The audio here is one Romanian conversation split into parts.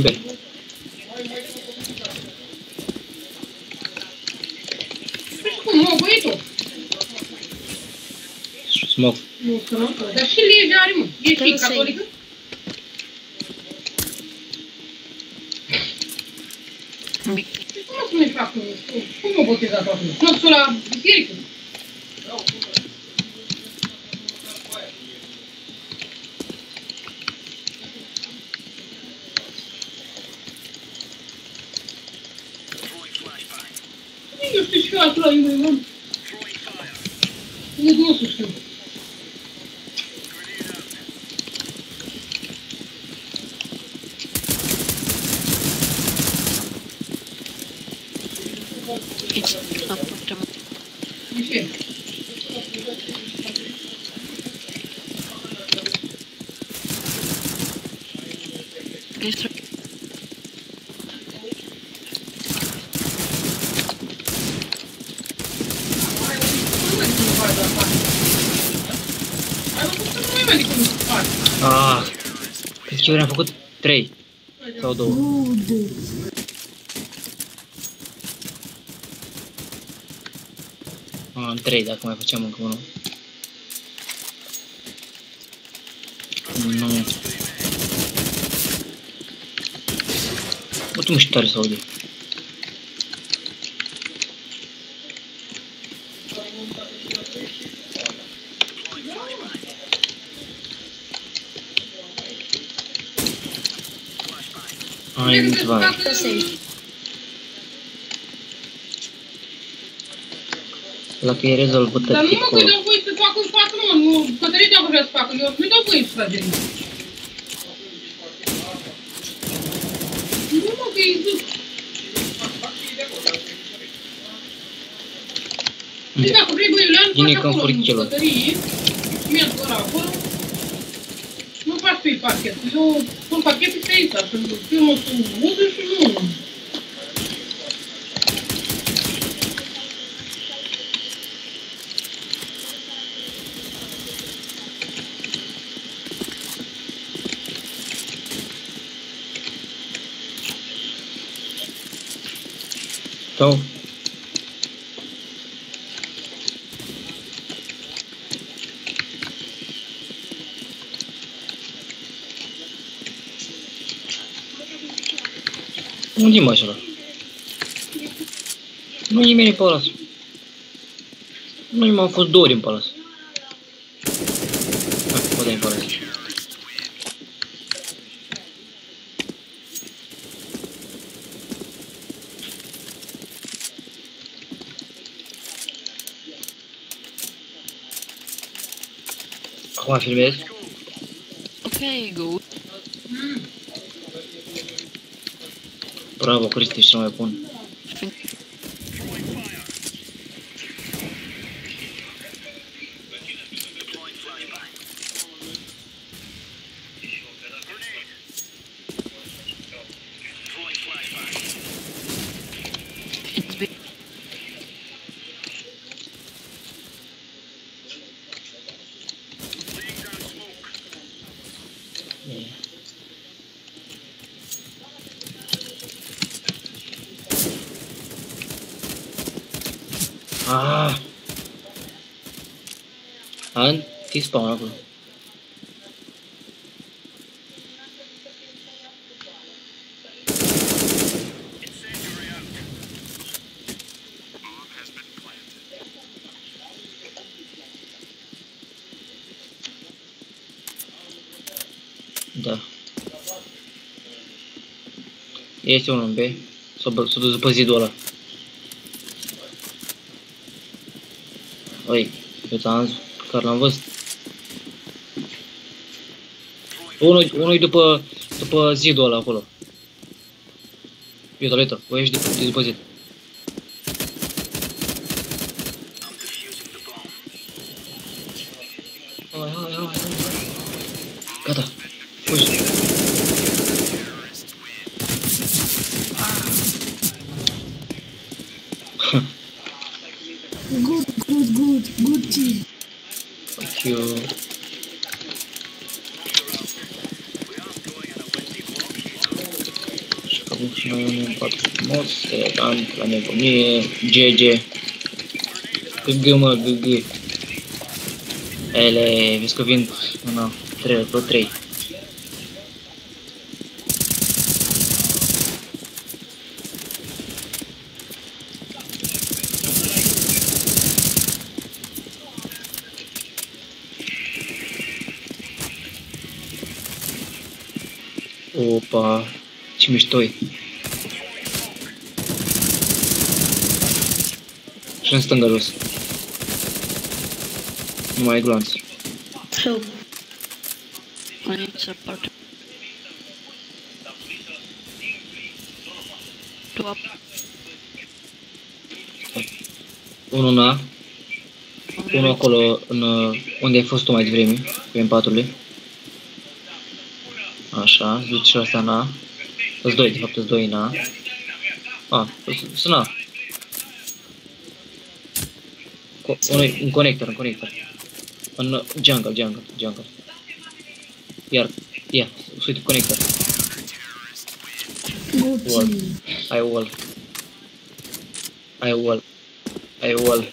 Bem. Smoke. Deixa ele já, irmão. E aqui, católica. Como é que me faz com isso? Como você vou ter? Não, sou lá, de Cara, aquilo aí, meu irmão. Ele deu um susto. District ce ori am făcut? 3 sau 2. Am 3 dacă mai facem încă unul. Nu. Uite mă și tare Ai, nu te va. Asta se La că e rezolvată Dar nu mă că picul. dau voie să fac în față, mă, nu, Cătălin dacă vrea să facă, eu nu-i dau voie să facă. Nu mă, că e zic. Și dacă vrei, băi, Iulian, Bine faci că în acolo, în furichelul. bucătărie, mergi ăla acolo, paquete. Eu, por paquete tem, tá? mundo e mudas, um. Então, Unde mă așa? Nu e nimeni în palas. Nu m-au fost două ori în palas. Hai, poate în palas. Acum filmez. Ok, go. Bravo, Cristi, ești cel mai bun. 好像 despawn 了。也行了呗，速度速度是不急多了。喂，有张 pe care l-am văzut. Unul, unul după, după zidul ăla acolo. Uite, uite, o ieși după, de după zid. Funcționare, 4 frumos, elegant, la nebunie, GG. GG, mă, GG. Ele, vezi că vin, na, 3, pro 3. Opa, ce mișto -i. Și în stânga jos. Nu mai e gloanț. Help. I need support. Two up. Unul în A, unul acolo în, uh, unde ai fost tu mai devreme, pe M4-ule. Așa, îți duci și asta în A. Sunt doi, de fapt, sunt doi în A. A, sunt în A. Co unul, un conector, un conector. În uh, jungle, jungle, jungle. Iar, ia, uite, conector. Good Wall. team. Ai wall. Ai wall. Ai wall.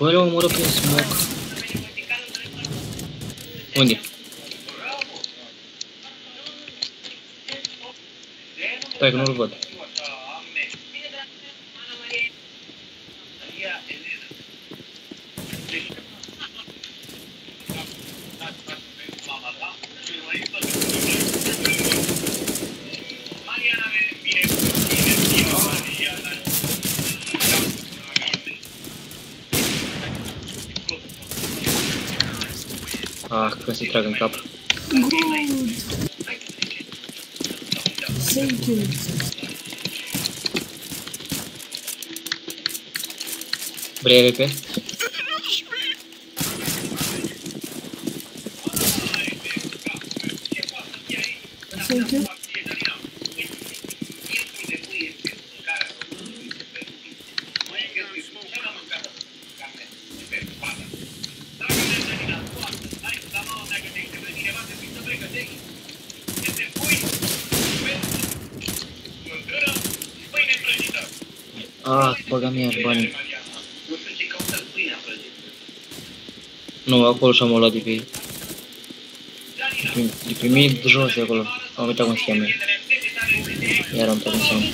Bă, le omoră prin smoke. Unde? Stai că nu-l văd. Ah, ich Ach, plötzlich gerade im Club. Gut. Sinken. Breve, Ah, băga mie banii. Nu, acolo și-am luat de pe ei. De pe mii jos de acolo. Am uitat cum se cheamă. Iar am uitat cum se cheamă.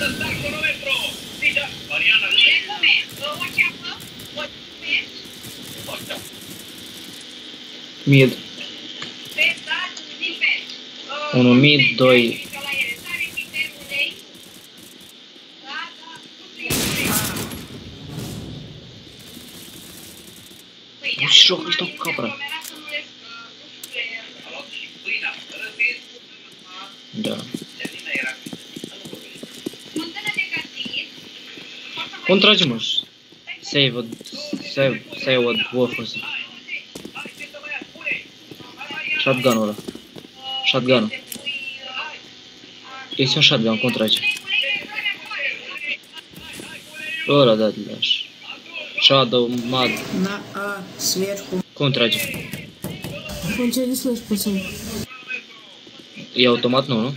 Mid. 1, mid, 2, descoperă. Da. Cum tragi, mă? Save, save, save what wolf ăsta. Shotgun-ul ăla. Shotgun-ul. Este un shotgun, cum trage? Ăla, da, te lași. Shadow, mad. Na, a, svietku. Cum trage? Он тебя не слышит, пацан. Automat, nu, nu?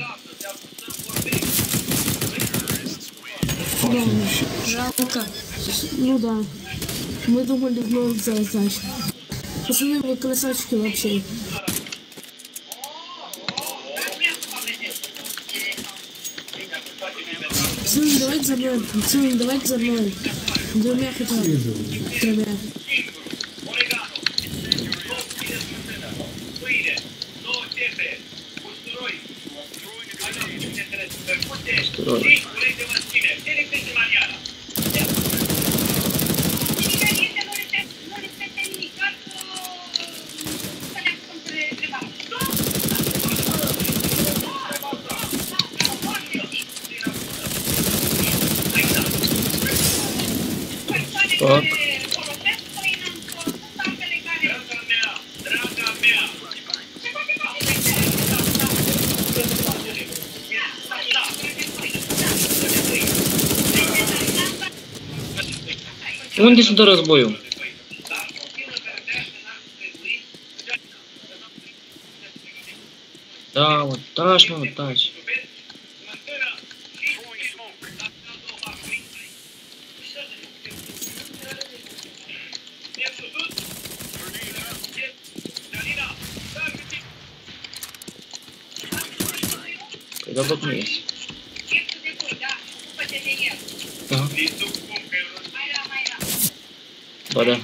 Да. Жалко. Ну да. Мы думали вновь взять, значит. Пацаны, вы красавчики вообще. Пацаны, давайте за мной. Пацаны, давайте за мной. Двумя хотя бы. Тремя. Doi. Stop. Ну иди сюда разбою. Да, вот таш, ну вот таш. Когда вот есть. Ага. Вода.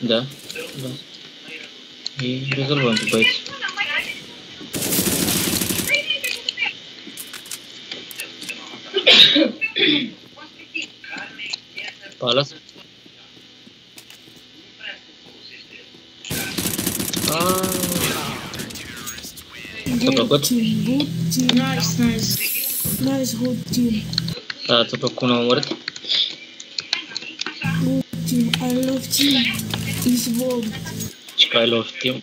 Да, да. И резервуем добавить. গেছে nice nice nice good team তারা ততক্ষণ আমার good team I love team is ball I love team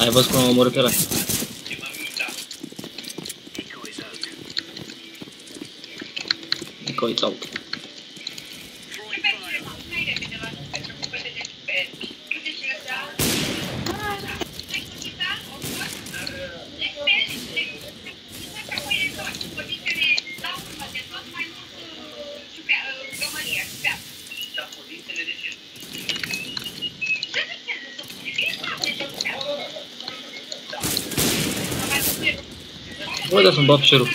I বাস কোন আমার কেরা Go it's out. Смотрим бабчеру.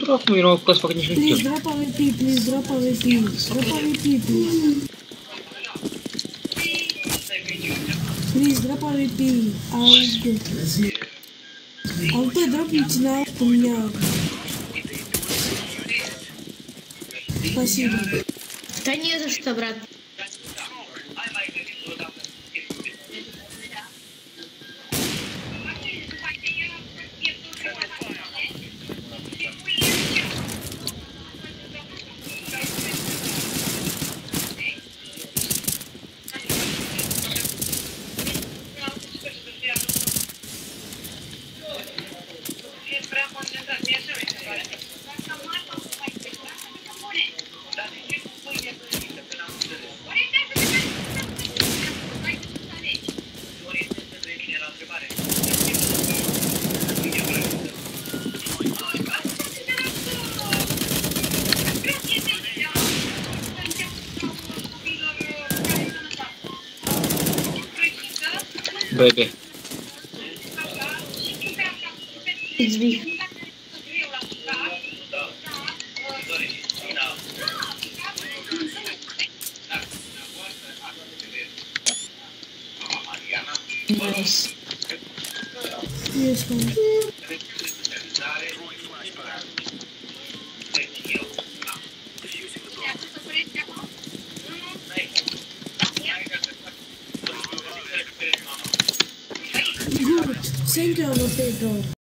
Дроп мы его класс пока ничего не делаем. Дроповый пи, плиз, дроповый пи, дроповый пи, плиз. Плиз, дроповый пи, ауди. Ауди, дропните на ауди, у меня ауди. Спасибо. Да не за что, брат. Big. Nice. Yes, 这种